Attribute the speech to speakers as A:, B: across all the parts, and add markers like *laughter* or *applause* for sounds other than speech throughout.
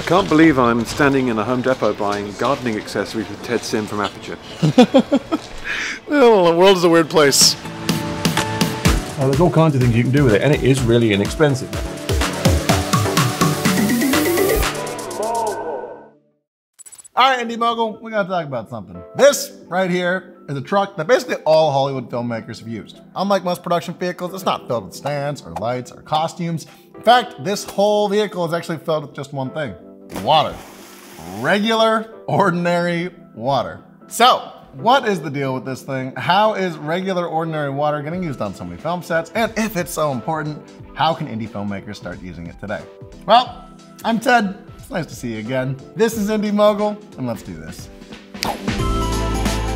A: I can't believe I'm standing in a Home Depot buying gardening accessories with Ted Sim from Aputure. *laughs*
B: Oh, the world is a weird place.
C: Uh, there's all kinds of things you can do with it, and it is really inexpensive.
D: All right, Indy Mogul, we gotta talk about something. This right here is a truck that basically all Hollywood filmmakers have used. Unlike most production vehicles, it's not filled with stands or lights or costumes. In fact, this whole vehicle is actually filled with just one thing, water. Regular, ordinary water. So, what is the deal with this thing? How is regular, ordinary water getting used on so many film sets? And if it's so important, how can indie filmmakers start using it today? Well, I'm Ted. It's nice to see you again. This is Indy Mogul, and let's do this.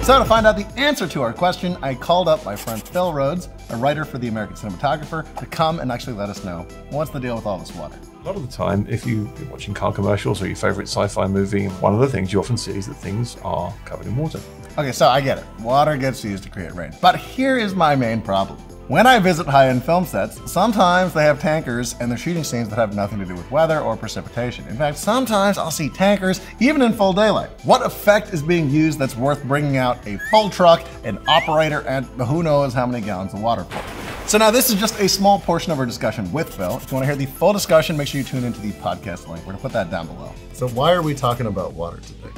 D: So to find out the answer to our question, I called up my friend Phil Rhodes, a writer for the American Cinematographer, to come and actually let us know what's the deal with all this water.
C: A lot of the time, if you- you're watching car commercials or your favorite sci-fi movie, one of the things you often see is that things are covered in water.
D: Okay, so I get it. Water gets used to create rain. But here is my main problem. When I visit high-end film sets, sometimes they have tankers and they're shooting scenes that have nothing to do with weather or precipitation. In fact, sometimes I'll see tankers even in full daylight. What effect is being used that's worth bringing out a full truck, an operator, and who knows how many gallons of water for? So now this is just a small portion of our discussion with Phil. If you want to hear the full discussion, make sure you tune into the podcast link. We're going to put that down below. So why are we talking about water today?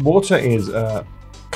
C: Water is a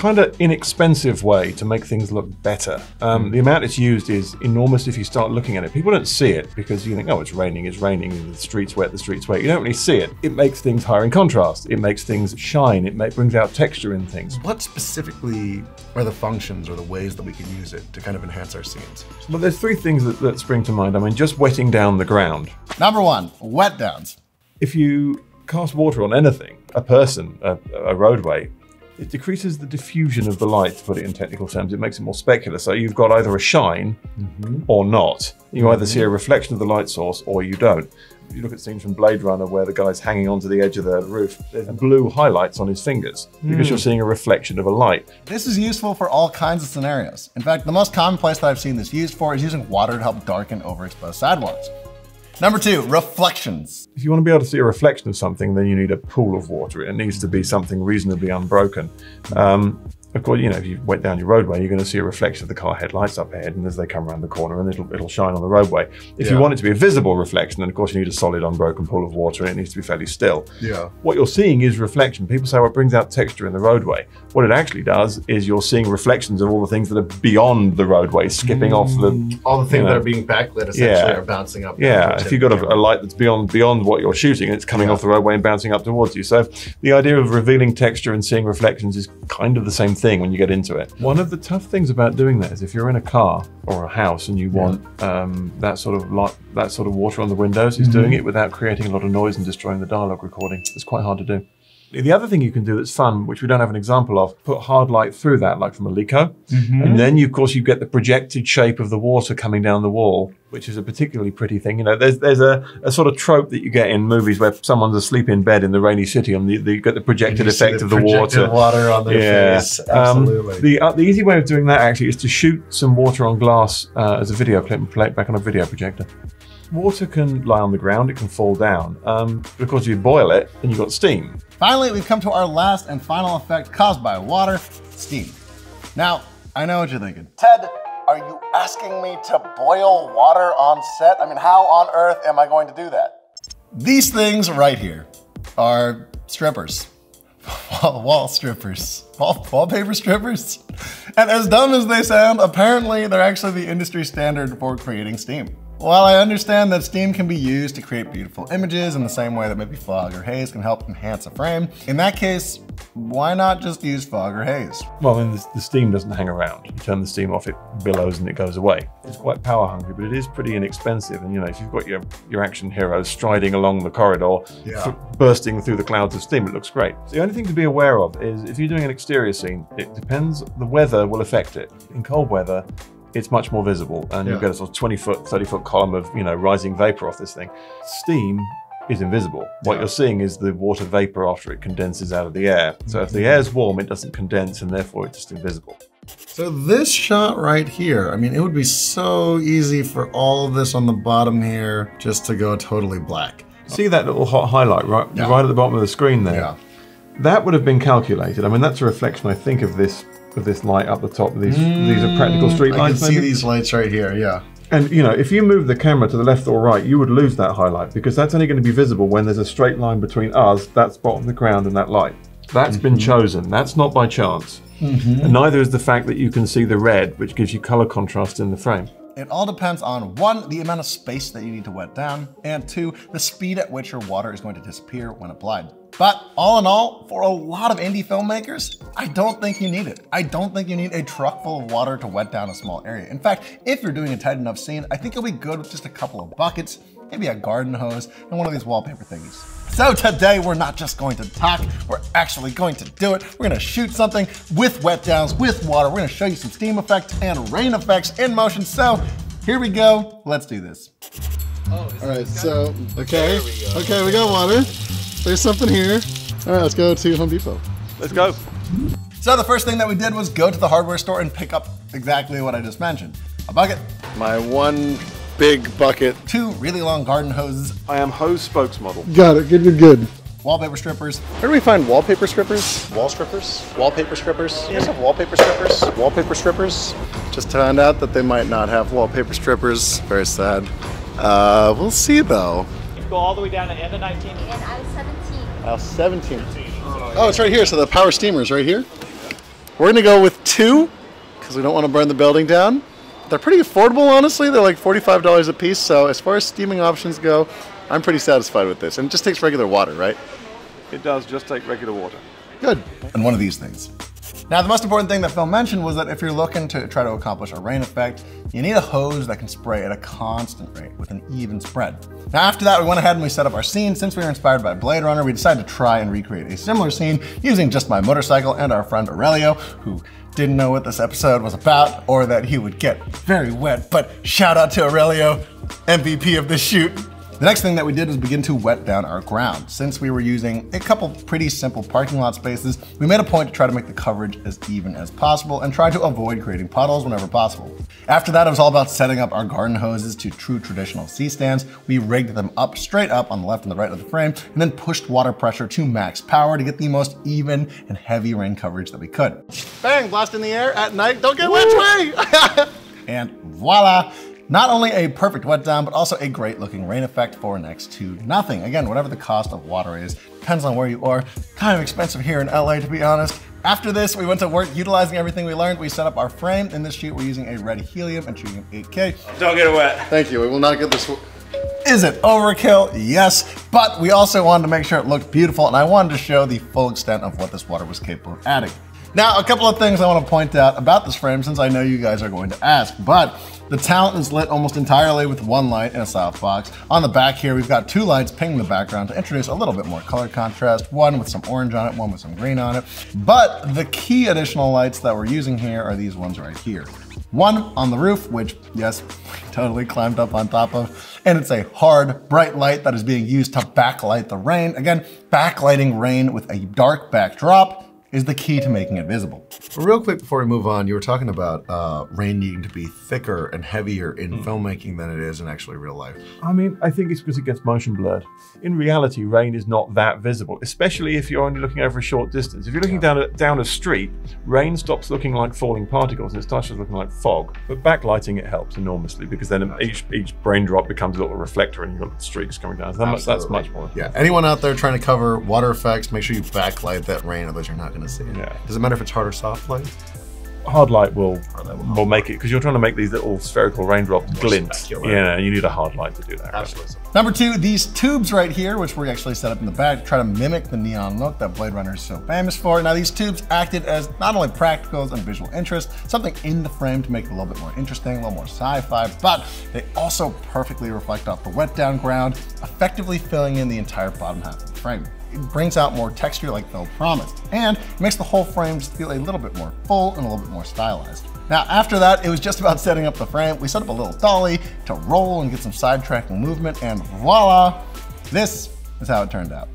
C: kind of inexpensive way to make things look better. Um, The amount it's used is enormous if you start looking at it. People don't see it because you think, oh, it's raining, it's raining, the street's wet, the street's wet. You don't really see it. It makes things higher in contrast. It makes things shine. It make, brings out texture in things.
D: What specifically are the functions or the ways that we can use it to kind of enhance our scenes?
C: Well, there's three things that, that spring to mind. I mean, just wetting down the ground.
D: Number one, wet downs.
C: If you cast water on anything, a person, a, a roadway, it decreases the diffusion of the light, to put it in technical terms. It makes it more specular. So you've got either a shine mm-hmm. or not. You either mm-hmm. see a reflection of the light source or you don't. You look at scenes from Blade Runner where the guy's hanging onto the edge of the roof, there's blue highlights on his fingers because mm. you're seeing a reflection of a light.
D: This is useful for all kinds of scenarios. In fact, the most common place that I've seen this used for is using water to help darken overexposed sidewalks. Number two, reflections.
C: If you want to be able to see a reflection of something, then you need a pool of water. It needs to be something reasonably unbroken. Um, of course, you know, if you went down your roadway, you're going to see a reflection of the car headlights up ahead, and as they come around the corner, and it'll, it'll shine on the roadway. If you want it to be a visible reflection, then of course you need a solid, unbroken pool of water, and it needs to be fairly still.
D: Yeah.
C: What you're seeing is reflection. People say, well, it brings out texture in the roadway. What it actually does is you're seeing reflections of all the things that are beyond the roadway, skipping off the mm.
D: All the things
C: You know.
D: that are being backlit essentially
C: Yeah.
D: are bouncing up.
C: yeah, if you've got a, a light that's beyond beyond what you're shooting, it's coming
D: Yeah.
C: off the roadway and bouncing up towards you. So the idea of revealing texture and seeing reflections is kind of the same thing when you get into it. One of the tough things about doing that is if you're in a car or a house and you want um, that sort of light, that sort of water on the windows, is doing it without creating a lot of noise and destroying the dialogue recording. It's quite hard to do. The other thing you can do that's fun, which we don't have an example of, put hard light through that, like from a Leko. And then, you, of course, you get the projected shape of the water coming down the wall, which is a particularly pretty thing. You know, there's there's a, a sort of trope that you get in movies where someone's asleep in bed in the rainy city and the, the, you get the projected effect
D: the
C: of the
D: projected
C: water.
D: water on their face.
C: Um,
D: Absolutely.
C: the, uh, the easy way of doing that actually is to shoot some water on glass uh, as a video clip and play it back on a video projector. Water can lie on the ground, it can fall down. Um, but of course, you boil it, then you've got steam.
D: Finally, we've come to our last and final effect caused by water, steam. Now, I know what you're thinking. Ted, are you asking me to boil water on set? I mean, how on earth am I going to do that? These things right here are strippers. *laughs* Wall, wall strippers. Wall, wallpaper strippers. And as dumb as they sound, apparently they're actually the industry standard for creating steam. While I understand that steam can be used to create beautiful images in the same way that maybe fog or haze can help enhance a frame, in that case, why not just use fog or haze?
C: Well, then the, the steam doesn't hang around. You turn the steam off, it billows and it goes away. It's quite power hungry, but it is pretty inexpensive. And you know, if you've got your, your action heroes striding along the corridor,
D: Yeah.
C: bursting through the clouds of steam, it looks great. The only thing to be aware of is if you're doing an exterior scene, it depends, the weather will affect it. In cold weather, it's much more visible and you
D: Yeah.
C: get a sort of 20 foot, 30 foot column of, you know, rising vapor off this thing. Steam is invisible. What
D: Yeah.
C: you're seeing is the water vapor after it condenses out of the air. So if the mm-hmm. air's warm, it doesn't condense and therefore it's just invisible.
D: So this shot right here, I mean, it would be so easy for all of this on the bottom here just to go totally black.
C: See that little hot highlight right,
D: Yeah.
C: right at the bottom of the screen there?
D: Yeah.
C: That would have been calculated. I mean, that's a reflection, I think, of this of this light up the top. These these are practical street
D: Mm, I can
C: lights.
D: see
C: maybe?
D: these lights right here. Yeah.
C: And you know, if you move the camera to the left or right, you would lose that highlight because that's only going to be visible when there's a straight line between us, that spot on the ground, and that light. That's been chosen. That's not by chance. And neither is the fact that you can see the red, which gives you color contrast in the frame.
D: It all depends on one, the amount of space that you need to wet down, and two, the speed at which your water is going to disappear when applied. But all in all, for a lot of indie filmmakers, I don't think you need it. I don't think you need a truck full of water to wet down a small area. In fact, if you're doing a tight enough scene, I think you'll be good with just a couple of buckets, maybe a garden hose, and one of these wallpaper thingies. So today we're not just going to talk, we're actually going to do it. We're gonna shoot something with wet downs, with water. We're gonna show you some steam effects and rain effects in motion. So here we go, let's do this. Oh, All right, so, okay, okay, we got water. There's something here. All right, let's go to Home Depot.
A: Let's go.
D: So the first thing that we did was go to the hardware store and pick up exactly what I just mentioned. A bucket, my one big bucket, two really long garden hoses,
A: I am hose spokesmodel.
D: Got it. Good, good, good. Wallpaper strippers. Where do we find wallpaper strippers? Wall strippers? Wallpaper strippers? You guys have wallpaper strippers? Wallpaper strippers? Just found out that they might not have wallpaper strippers. Very sad. Uh, we'll see though.
B: Go all the way down to end of 19.
E: And I was 17.
D: Aisle 17. Oh, it's right here. So the power steamer's right here. We're gonna go with two because we don't want to burn the building down. They're pretty affordable, honestly. They're like $45 a piece. So as far as steaming options go, I'm pretty satisfied with this. And it just takes regular water, right?
A: It does just take regular water.
D: Good. And one of these things. Now, the most important thing that Phil mentioned was that if you're looking to try to accomplish a rain effect, you need a hose that can spray at a constant rate with an even spread. Now, after that, we went ahead and we set up our scene. Since we were inspired by Blade Runner, we decided to try and recreate a similar scene using just my motorcycle and our friend Aurelio, who didn't know what this episode was about or that he would get very wet. But shout out to Aurelio, MVP of this shoot. The next thing that we did was begin to wet down our ground. Since we were using a couple pretty simple parking lot spaces, we made a point to try to make the coverage as even as possible and try to avoid creating puddles whenever possible. After that, it was all about setting up our garden hoses to true traditional C-stands. We rigged them up straight up on the left and the right of the frame, and then pushed water pressure to max power to get the most even and heavy rain coverage that we could. Bang, blast in the air at night, don't get wet, Trey! *laughs* and voila! Not only a perfect wet down, but also a great looking rain effect for next to nothing. Again, whatever the cost of water is, depends on where you are. Kind of expensive here in LA, to be honest. After this, we went to work utilizing everything we learned. We set up our frame. In this shoot, we're using a RED Helium and shooting 8K.
B: Don't get it wet.
D: Thank you. We will not get this. Is it overkill? Yes, but we also wanted to make sure it looked beautiful, and I wanted to show the full extent of what this water was capable of adding. Now, a couple of things I want to point out about this frame, since I know you guys are going to ask, but the talent is lit almost entirely with one light in a softbox. On the back here, we've got two lights pinging the background to introduce a little bit more color contrast, one with some orange on it, one with some green on it. But the key additional lights that we're using here are these ones right here. One on the roof, which, yes, *laughs* totally climbed up on top of. And it's a hard, bright light that is being used to backlight the rain. Again, backlighting rain with a dark backdrop is the key to making it visible. Real quick before we move on, you were talking about uh, rain needing to be thicker and heavier in filmmaking than it is in actually real life.
C: I mean, I think it's because it gets motion blurred. In reality, rain is not that visible, especially if you're only looking over a short distance. If you're looking down a, down a street, rain stops looking like falling particles and it starts just looking like fog. But backlighting it helps enormously because then each each brain drop becomes a little reflector and you've got streaks coming down. So that much- that's much more.
D: Yeah. Anyone out there trying to cover water effects, make sure you backlight that rain, otherwise you're not going to see it.
C: Yeah.
D: Does it matter if it's hard or soft light?
C: Hard light will will make it because you're trying to make these little spherical raindrops glint.
D: spectacular.
C: Yeah, and you need a hard light to do that.
D: Absolutely. Number two, these tubes right here, which we actually set up in the back try to mimic the neon look that Blade Runner is so famous for. Now, these tubes acted as not only practicals and visual interest, something in the frame to make it a little bit more interesting, a little more sci-fi, but they also perfectly reflect off the wet down ground, effectively filling in the entire bottom half of the frame. It brings out more texture like Phil promised, and makes the whole frame feel a little bit more full and a little bit more stylized. Now, after that, it was just about setting up the frame. We set up a little dolly to roll and get some sidetracking movement, and voila, this is how it turned out.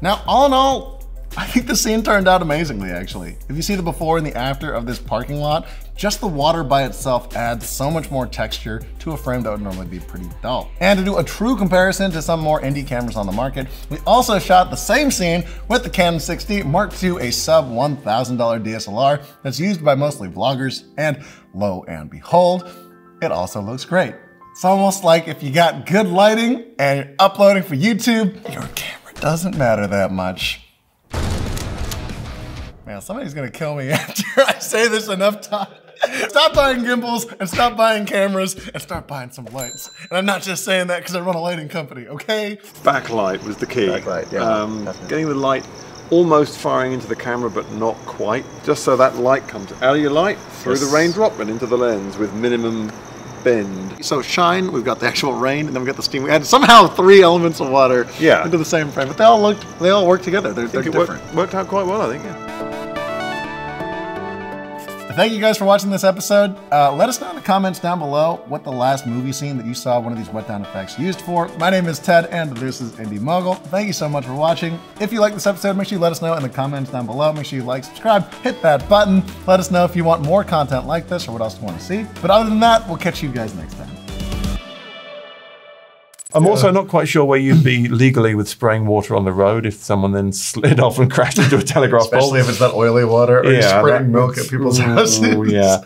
D: Now, all in all, I think the scene turned out amazingly, actually. If you see the before and the after of this parking lot, just the water by itself adds so much more texture to a frame that would normally be pretty dull. And to do a true comparison to some more indie cameras on the market, we also shot the same scene with the Canon 6D Mark II, a sub $1,000 DSLR that's used by mostly vloggers, and lo and behold, it also looks great. It's almost like if you got good lighting and you're uploading for YouTube, your camera doesn't matter that much. Man, somebody's gonna kill me *laughs* after I say this enough times. Stop buying gimbals and stop buying cameras and start buying some lights. And I'm not just saying that because I run a lighting company, okay?
A: Backlight was the key.
D: Backlight, yeah,
A: Um, getting the light almost firing into the camera, but not quite. Just so that light comes out of your light through
D: Yes.
A: the raindrop and into the lens with minimum bend.
D: So shine, we've got the actual rain, and then we've got the steam. We had somehow three elements of water
A: Yeah.
D: into the same frame, but they all looked, they all work together. They're, they're different.
A: worked, worked out quite well, I think. Yeah.
D: Thank you guys for watching this episode. Uh, let us know in the comments down below what the last movie scene that you saw one of these wet down effects used for. My name is Ted, and this is Indy Mogul. Thank you so much for watching. If you like this episode, make sure you let us know in the comments down below. Make sure you like, subscribe, hit that button. Let us know if you want more content like this or what else you want to see. But other than that, we'll catch you guys next time.
C: I'm also not quite sure where you'd be *clears throat* legally with spraying water on the road if someone then slid *laughs* off and crashed into a telegraph pole.
D: if it's that oily water or
C: Yeah, at
D: people's
C: Ooh, yeah.